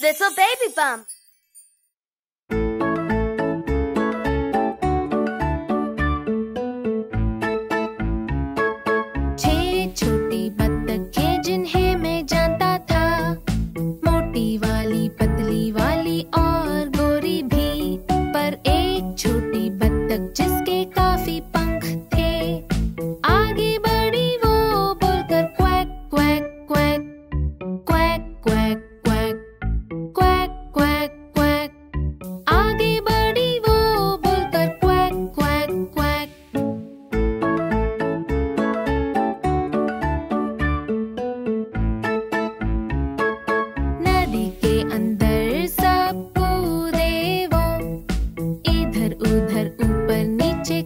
Little baby bump. नीचे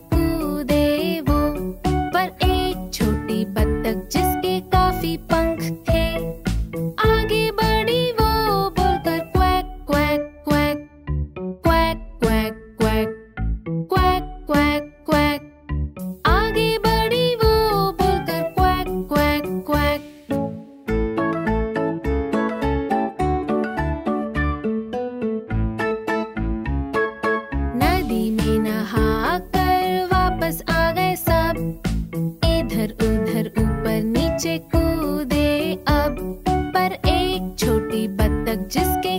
कूदे अब पर एक छोटी बत्तख जिसके